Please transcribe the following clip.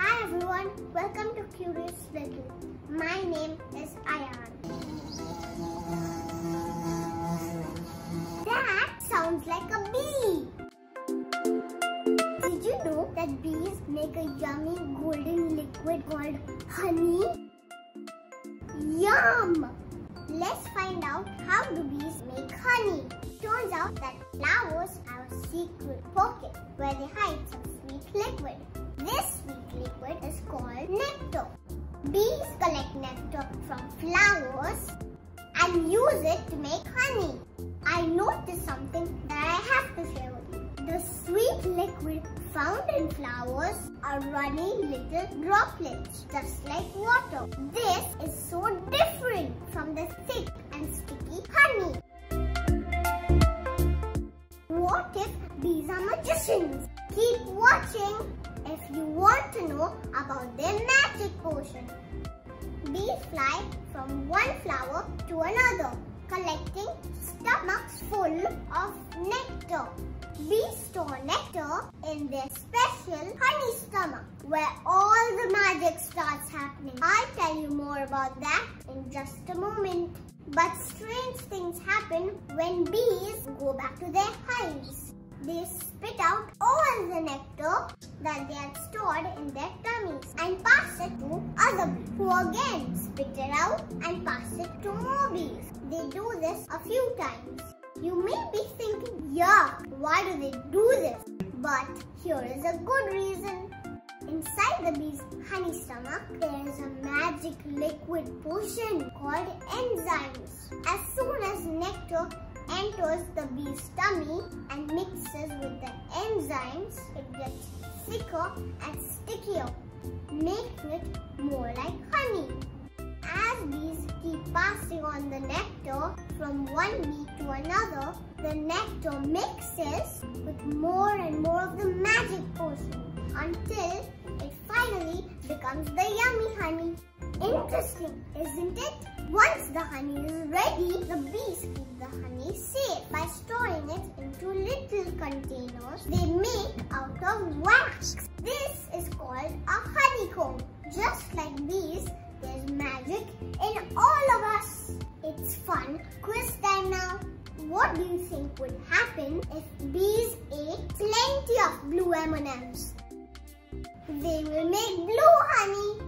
Hi everyone, welcome to Curious Little. My name is Ahyan. That sounds like a bee. Did you know that bees make a yummy golden liquid called honey? Yum! Let's find out how do bees make honey. Turns out that flowers have a secret pocket where they hide some sweet liquid. Flowers and use it to make honey. I noticed something that I have to share with you. The sweet liquid found in flowers are running little droplets, just like water. This is so different from the thick and sticky honey. What if bees are magicians? Keep watching if you want to know about their magic potion. Bees fly from one flower to another, collecting stomachs full of nectar. Bees store nectar in their special honey stomach, where all the magic starts happening. I'll tell you more about that in just a moment. But strange things happen when bees go back to their hives. They spit out all the nectar that they had stored in their tummies and pass it to other bees who again spit it out and pass it to more bees. They do this a few times. You may be thinking, yeah, why do they do this? But here is a good reason. Inside the bee's honey stomach, there is a magic liquid potion called enzymes. As soon as nectar enters the bee's tummy and with the enzymes, it gets thicker and stickier, making it more like honey. As bees keep passing on the nectar from one bee to another, the nectar mixes with more and more of the magic potion until it finally becomes the yummy honey. Interesting, isn't it? Once the honey is ready, the bees keep the honey safe by storing containers they make out of wax. This is called a honeycomb. Just like bees, there's magic in all of us. It's fun quiz time now. What do you think would happen if bees ate plenty of blue M&Ms? They will make blue honey.